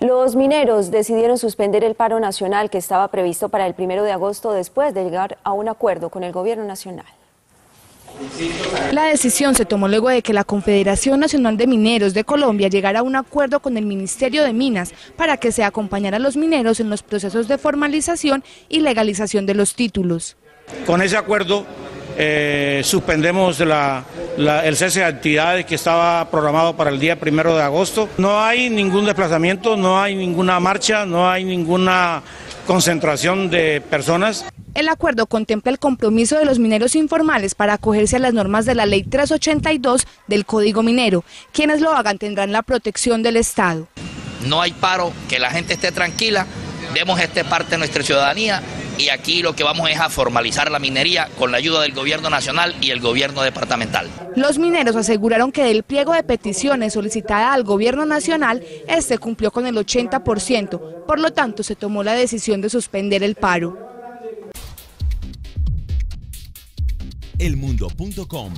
Los mineros decidieron suspender el paro nacional que estaba previsto para el primero de agosto después de llegar a un acuerdo con el gobierno nacional. La decisión se tomó luego de que la Confederación Nacional de Mineros de Colombia llegara a un acuerdo con el Ministerio de Minas para que se acompañara a los mineros en los procesos de formalización y legalización de los títulos. Con ese acuerdo eh, suspendemos el cese de actividades que estaba programado para el día primero de agosto. No hay ningún desplazamiento, no hay ninguna marcha, no hay ninguna concentración de personas. El acuerdo contempla el compromiso de los mineros informales para acogerse a las normas de la Ley 382 del Código Minero. Quienes lo hagan tendrán la protección del Estado. No hay paro, que la gente esté tranquila, demos este parte de nuestra ciudadanía y aquí lo que vamos es a formalizar la minería con la ayuda del gobierno nacional y el gobierno departamental. Los mineros aseguraron que del pliego de peticiones solicitada al gobierno nacional, este cumplió con el 80%, por lo tanto se tomó la decisión de suspender el paro. Elmundo.com